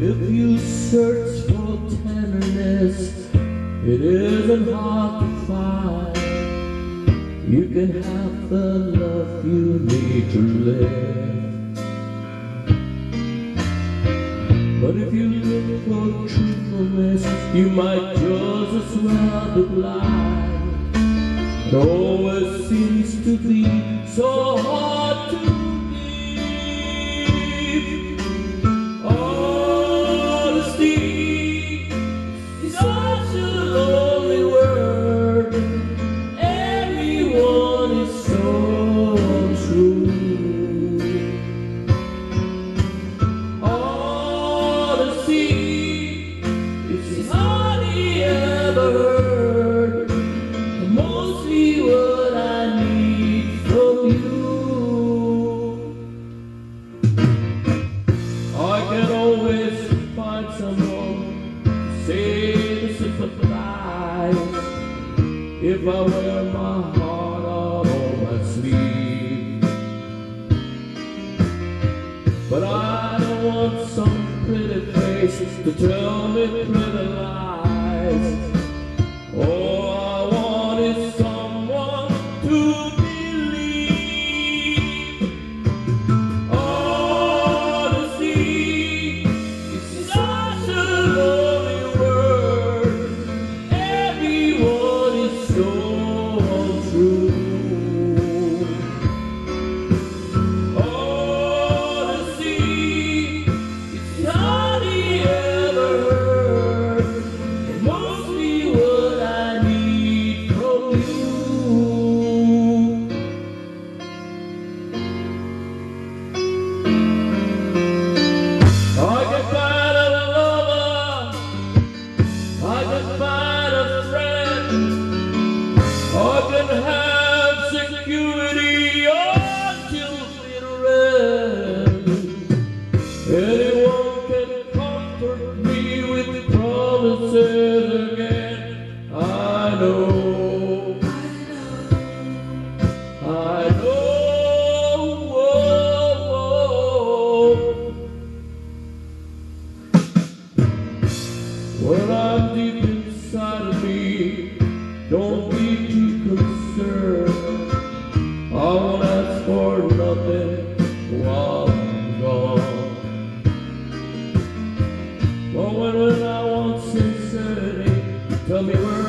If you search for tenderness, it isn't hard to find. You can have the love you need to live. But if you look for truthfulness, you might just as well be blind. It always seems to be so hard to if I wear my heart out on my sleeve. But I don't want some pretty face to tell me pretty lies. Again. I know. I know. When I'm deep inside tell me where